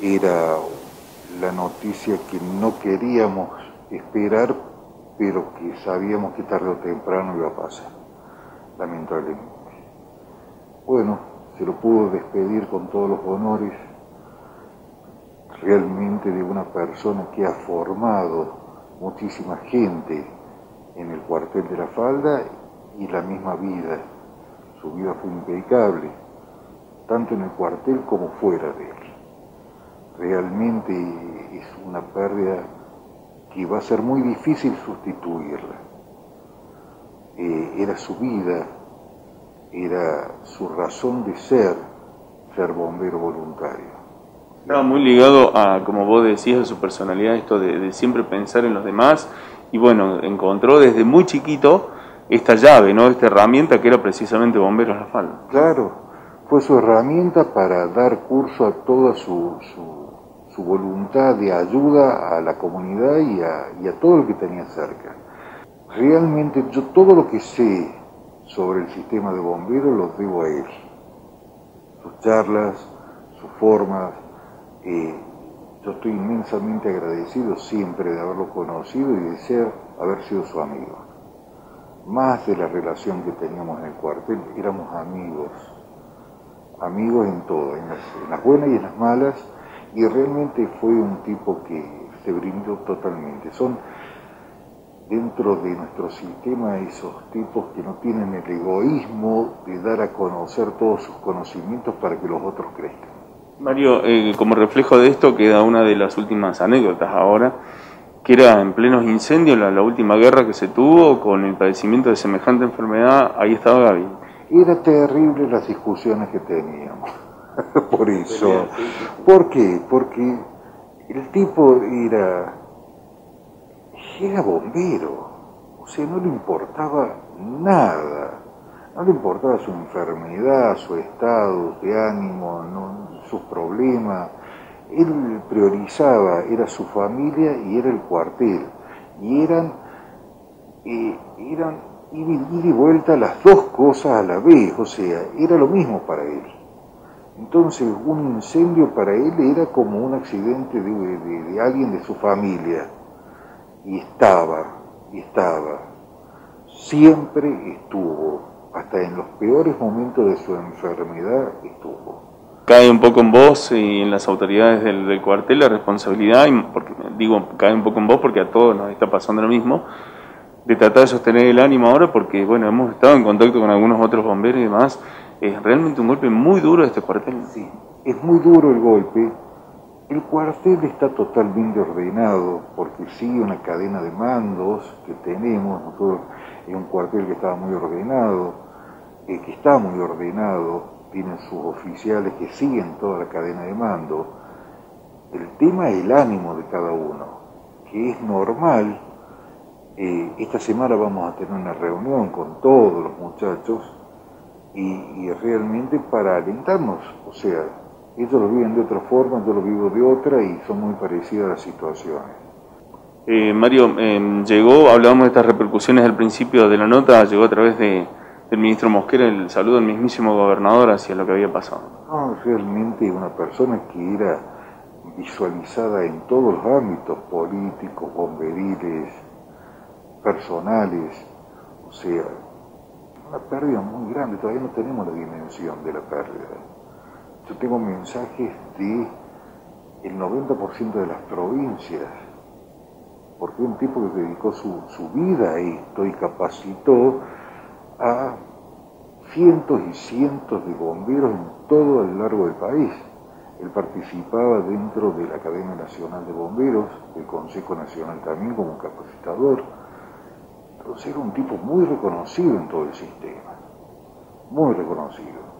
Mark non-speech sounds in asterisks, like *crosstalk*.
era la noticia que no queríamos esperar, pero que sabíamos que tarde o temprano iba a pasar, lamentablemente. Bueno, se lo pudo despedir con todos los honores, realmente de una persona que ha formado muchísima gente en el cuartel de la falda y la misma vida. Su vida fue impecable, tanto en el cuartel como fuera de él. Realmente es una pérdida que va a ser muy difícil sustituirla. Eh, era su vida, era su razón de ser, ser bombero voluntario. Estaba muy ligado a, como vos decías, a su personalidad, esto de, siempre pensar en los demás. Y bueno, encontró desde muy chiquito esta llave, ¿no? Esta herramienta que era precisamente Bomberos La Falda. Claro, fue su herramienta para dar curso a toda su, su, voluntad de ayuda a la comunidad y a, todo lo que tenía cerca. Realmente yo todo lo que sé sobre el sistema de bomberos lo debo a él. Sus charlas, sus formas, yo estoy inmensamente agradecido siempre de haberlo conocido y de ser, haber sido su amigo. Más de la relación que teníamos en el cuartel, éramos amigos, amigos en todo, en las, buenas y en las malas, y realmente fue un tipo que se brindó totalmente. Son dentro de nuestro sistema esos tipos que no tienen el egoísmo de dar a conocer todos sus conocimientos para que los otros crezcan. Mario, eh, como reflejo de esto queda una de las últimas anécdotas ahora, que era en plenos incendios, la, última guerra que se tuvo con el padecimiento de semejante enfermedad, ahí estaba Gaby. Era terrible las discusiones que teníamos, *laughs* por eso. ¿Por qué? Porque el tipo era, era bombero, o sea, no le importaba nada no le importaba su enfermedad, su estado de ánimo, sus problemas. Él priorizaba, era su familia y era el cuartel. Y eran, eh, eran ir y vuelta las dos cosas a la vez, o sea, era lo mismo para él. Entonces un incendio para él era como un accidente de alguien de su familia. Y estaba, y estaba, siempre estuvo hasta en los peores momentos de su enfermedad estuvo. Cae un poco en vos y en las autoridades del, cuartel la responsabilidad, porque, digo, cae un poco en vos porque a todos nos está pasando lo mismo, de tratar de sostener el ánimo ahora porque, bueno, hemos estado en contacto con algunos otros bomberos y demás. Es realmente un golpe muy duro este cuartel. Sí, es muy duro el golpe. El cuartel está totalmente ordenado porque sigue una cadena de mandos que tenemos. Nosotros es un cuartel que estaba muy ordenado que está muy ordenado, tienen sus oficiales que siguen toda la cadena de mando. El tema es el ánimo de cada uno, que es normal. Eh, esta semana vamos a tener una reunión con todos los muchachos y, realmente para alentarnos, o sea, ellos lo viven de otra forma, yo lo vivo de otra y son muy parecidas las situaciones. Eh, Mario, em, llegó, hablábamos de estas repercusiones al principio de la nota, llegó a través de, del ministro Mosquera el saludo del mismísimo gobernador hacia lo que había pasado. No, realmente una persona que era visualizada en todos los ámbitos políticos, bomberiles, personales, o sea, una pérdida muy grande, todavía no tenemos la dimensión de la pérdida. Yo tengo mensajes de el 90% de las provincias, porque un tipo que dedicó su, su vida a esto y capacitó a cientos y cientos de bomberos en todo el largo del país. Él participaba dentro de la Academia Nacional de Bomberos, del Consejo Nacional también como capacitador. Entonces era un tipo muy reconocido en todo el sistema, muy reconocido.